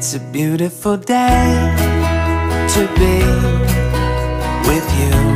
It's a beautiful day to be with you.